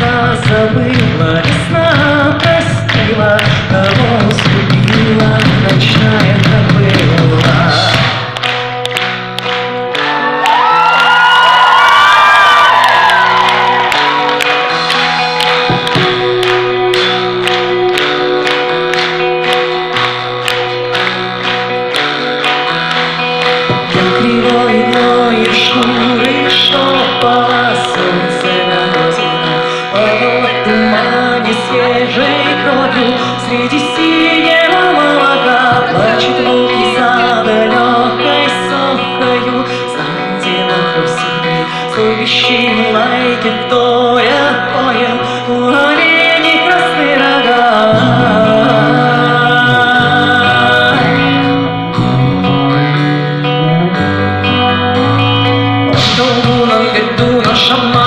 что забыла. свежей кровью Среди синего молока. Плачет муки сада легкой сокою Садина хрустит Слышим лайки тоя поем. У оленей красные рога. Шаман